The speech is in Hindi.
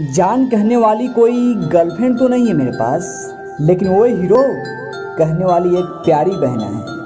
जान कहने वाली कोई गर्लफ्रेंड तो नहीं है मेरे पास, लेकिन वो हीरो। कहने वाली एक प्यारी बहना है।